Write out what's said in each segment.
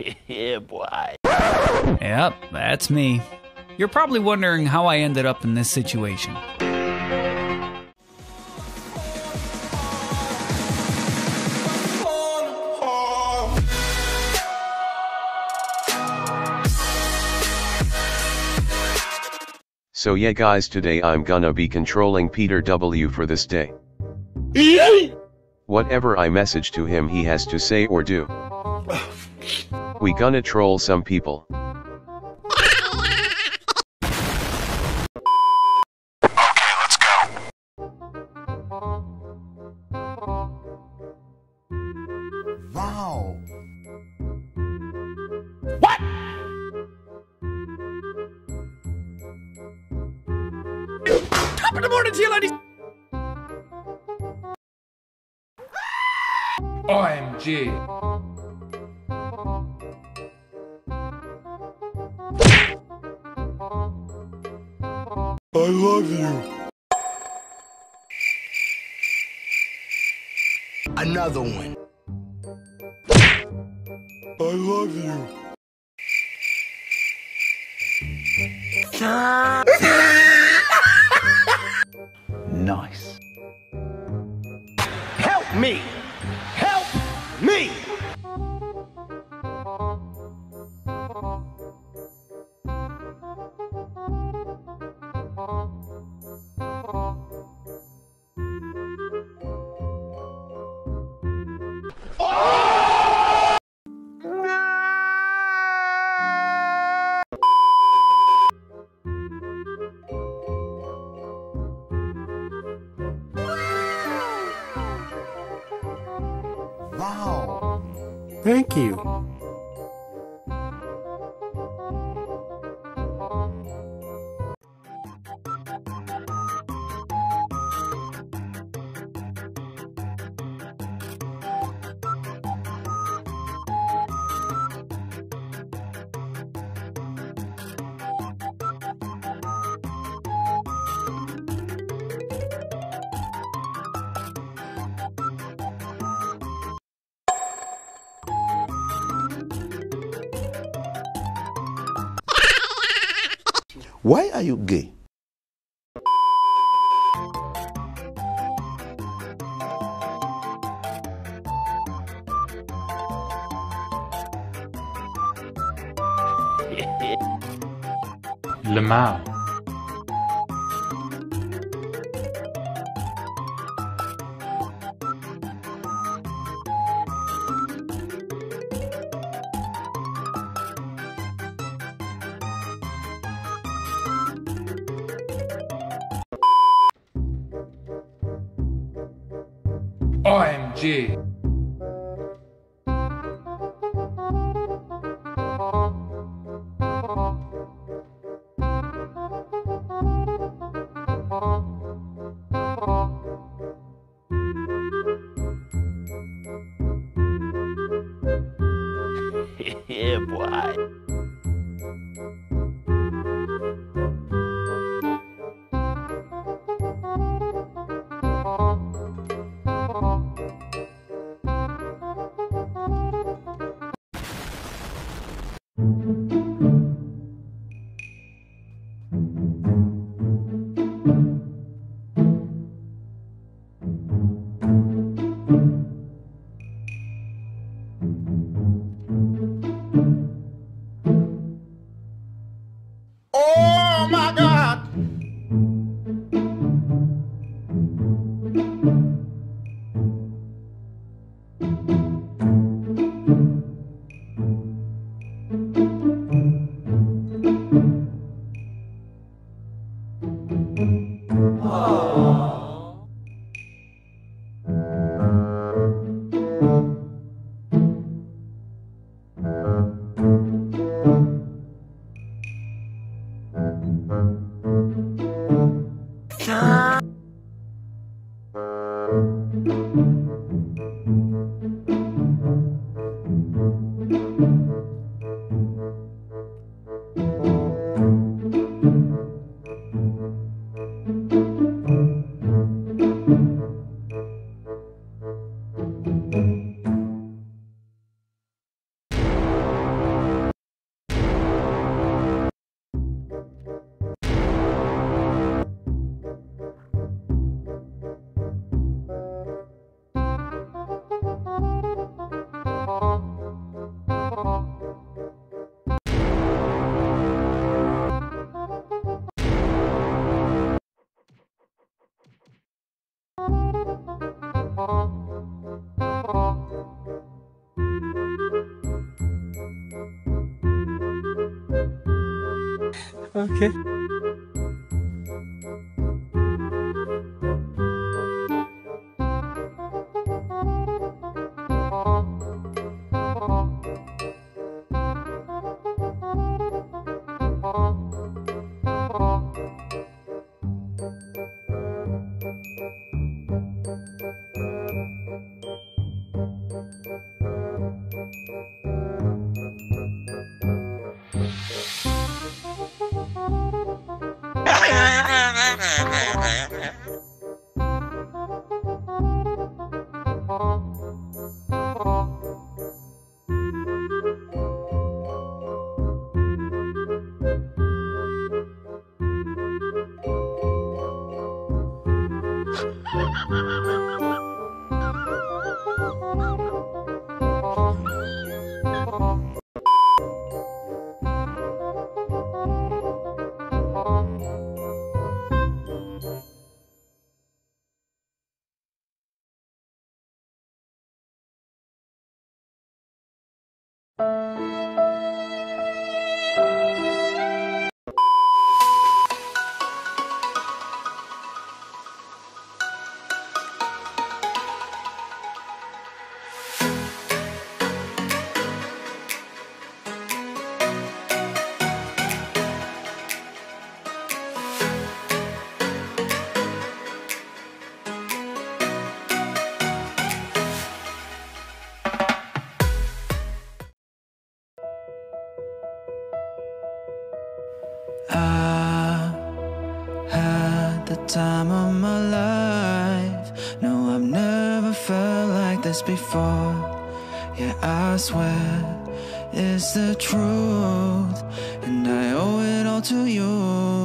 yeah, boy. Yep, that's me. You're probably wondering how I ended up in this situation. So yeah guys today I'm gonna be controlling Peter W for this day. Whatever I message to him he has to say or do. We gonna troll some people. Okay, let's go. Wow. Top of the morning to you, ladies. OMG. I love you. Another one. I love you. Nice. Help me! Why are you gay? Lamau. OMG. Mm-hmm. Okay. I time of my life. No, I've never felt like this before. Yeah, I swear it's the truth, and I owe it all to you.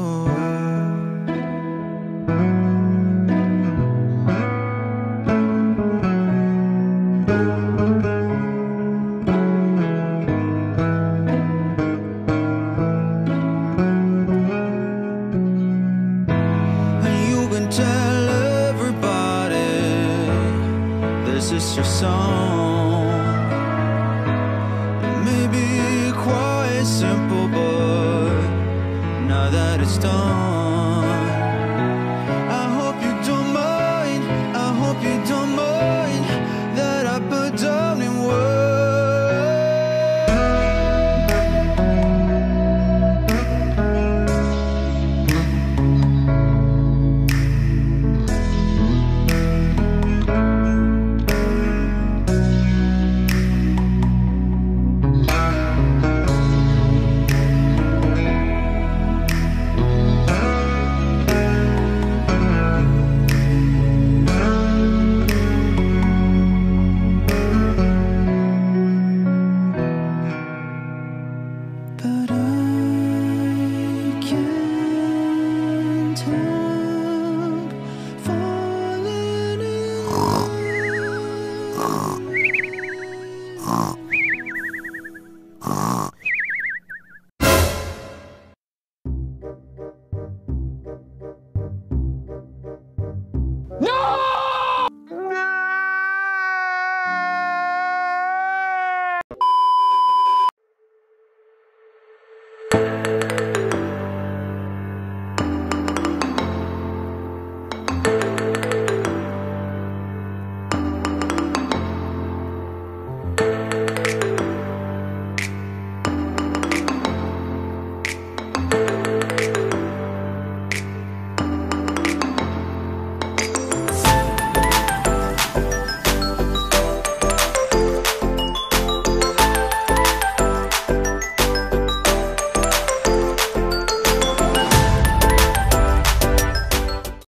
Simple, but now that it's done.